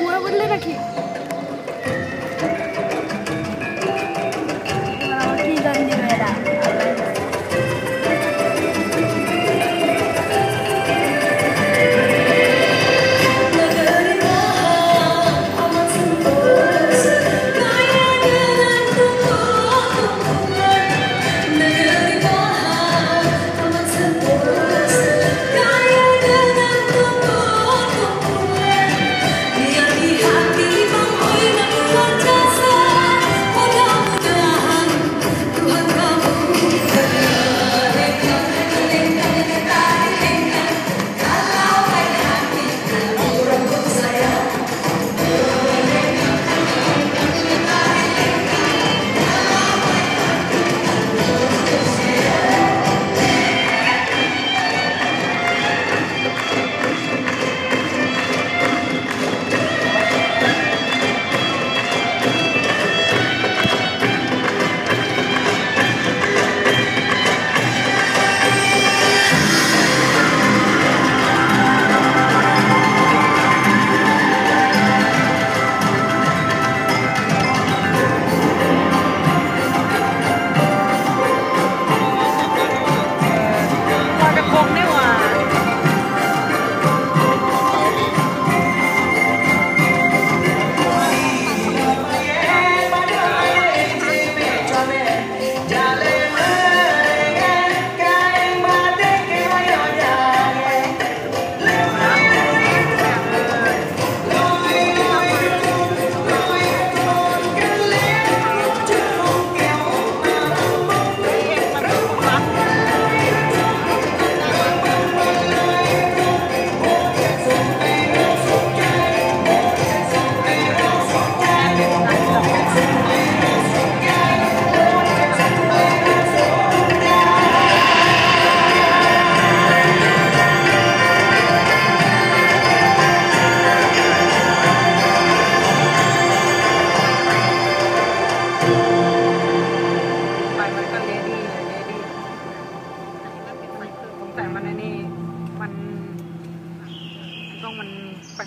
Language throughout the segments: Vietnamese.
गुआ बदले रखी.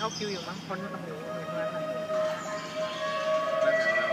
เข้าคิวอยู่มั้งคนกำลังอยู่